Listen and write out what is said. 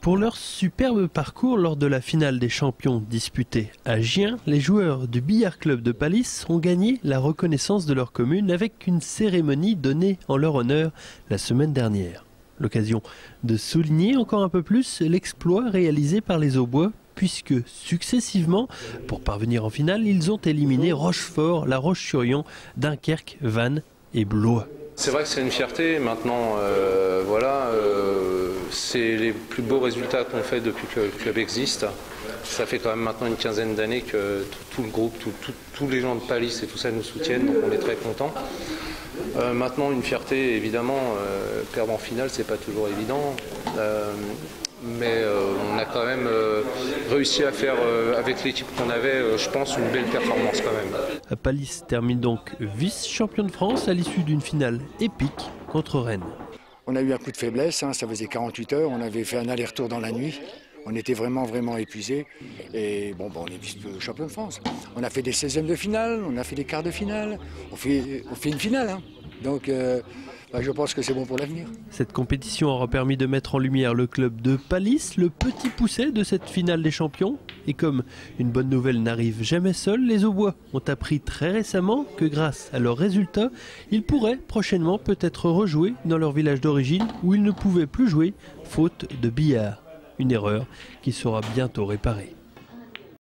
Pour leur superbe parcours lors de la finale des champions disputée à Gien, les joueurs du Billard Club de Palis ont gagné la reconnaissance de leur commune avec une cérémonie donnée en leur honneur la semaine dernière. L'occasion de souligner encore un peu plus l'exploit réalisé par les Aubois puisque successivement, pour parvenir en finale, ils ont éliminé Rochefort, La Roche-sur-Yon, Dunkerque, Vannes et Blois. C'est vrai que c'est une fierté. Maintenant, euh, voilà, euh, c'est les plus beaux résultats qu'on fait depuis que le club existe. Ça fait quand même maintenant une quinzaine d'années que tout, le groupe, tous les gens de Palis et tout ça nous soutiennent, donc on est très contents. Euh, maintenant, une fierté, évidemment, perdre en finale, c'est pas toujours évident mais euh, on a quand même euh, réussi à faire euh, avec l'équipe qu'on avait, je pense, une belle performance quand même. Palis termine donc vice-champion de France à l'issue d'une finale épique contre Rennes. On a eu un coup de faiblesse, hein, ça faisait 48 heures, on avait fait un aller-retour dans la nuit. On était vraiment, vraiment épuisés. Et bon, on est vice-champion de France. On a fait des 16e de finale, on a fait des quarts de finale. On fait, fait une finale. Hein. Donc, bah, je pense que c'est bon pour l'avenir. Cette compétition aura permis de mettre en lumière le club de Palis, le petit pousset de cette finale des champions. Et comme une bonne nouvelle n'arrive jamais seule, les Aubois ont appris très récemment que grâce à leurs résultats, ils pourraient prochainement peut-être rejouer dans leur village d'origine où ils ne pouvaient plus jouer faute de billard. Une erreur qui sera bientôt réparée.